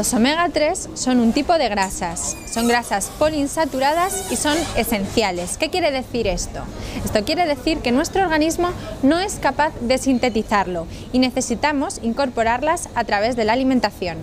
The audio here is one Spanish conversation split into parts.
Los omega 3 son un tipo de grasas, son grasas poliinsaturadas y son esenciales. ¿Qué quiere decir esto? Esto quiere decir que nuestro organismo no es capaz de sintetizarlo y necesitamos incorporarlas a través de la alimentación.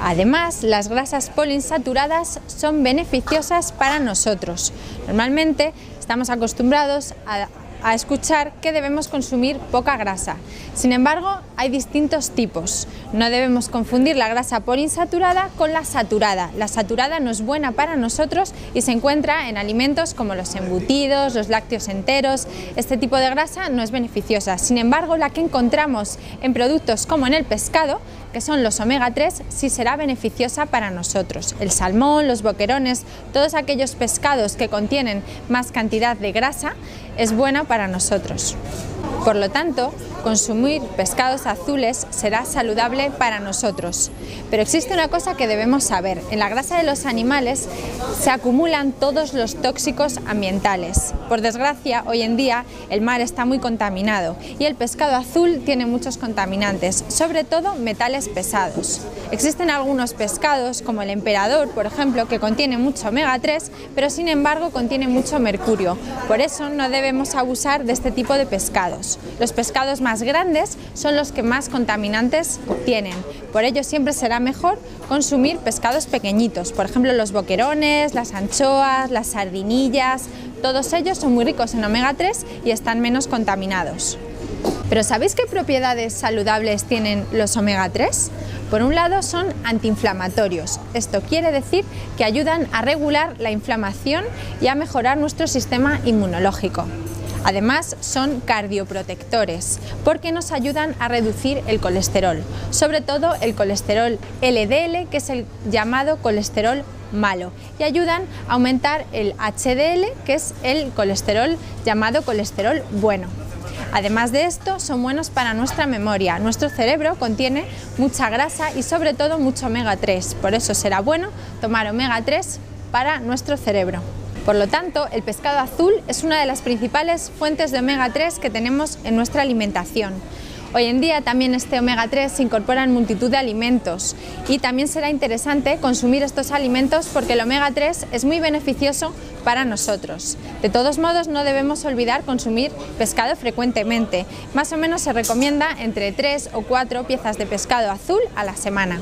Además, las grasas poliinsaturadas son beneficiosas para nosotros. Normalmente estamos acostumbrados a a escuchar que debemos consumir poca grasa. Sin embargo, hay distintos tipos. No debemos confundir la grasa poliinsaturada con la saturada. La saturada no es buena para nosotros y se encuentra en alimentos como los embutidos, los lácteos enteros. Este tipo de grasa no es beneficiosa. Sin embargo, la que encontramos en productos como en el pescado, que son los omega 3, sí será beneficiosa para nosotros. El salmón, los boquerones, todos aquellos pescados que contienen más cantidad de grasa, es buena para nosotros. Por lo tanto, consumir pescados azules será saludable para nosotros. Pero existe una cosa que debemos saber. En la grasa de los animales se acumulan todos los tóxicos ambientales. Por desgracia, hoy en día el mar está muy contaminado y el pescado azul tiene muchos contaminantes, sobre todo metales pesados. Existen algunos pescados, como el emperador, por ejemplo, que contiene mucho omega 3, pero sin embargo contiene mucho mercurio. Por eso no debemos abusar de este tipo de pescados. Los pescados más grandes son los que más contaminantes tienen. Por ello siempre será mejor consumir pescados pequeñitos, por ejemplo los boquerones, las anchoas, las sardinillas, todos ellos son muy ricos en omega 3 y están menos contaminados. Pero ¿sabéis qué propiedades saludables tienen los omega 3? Por un lado son antiinflamatorios. Esto quiere decir que ayudan a regular la inflamación y a mejorar nuestro sistema inmunológico. Además, son cardioprotectores porque nos ayudan a reducir el colesterol, sobre todo el colesterol LDL, que es el llamado colesterol malo, y ayudan a aumentar el HDL, que es el colesterol llamado colesterol bueno. Además de esto, son buenos para nuestra memoria. Nuestro cerebro contiene mucha grasa y sobre todo mucho omega 3, por eso será bueno tomar omega 3 para nuestro cerebro. Por lo tanto, el pescado azul es una de las principales fuentes de omega 3 que tenemos en nuestra alimentación. Hoy en día también este omega 3 se incorpora en multitud de alimentos y también será interesante consumir estos alimentos porque el omega 3 es muy beneficioso para nosotros. De todos modos no debemos olvidar consumir pescado frecuentemente. Más o menos se recomienda entre 3 o 4 piezas de pescado azul a la semana.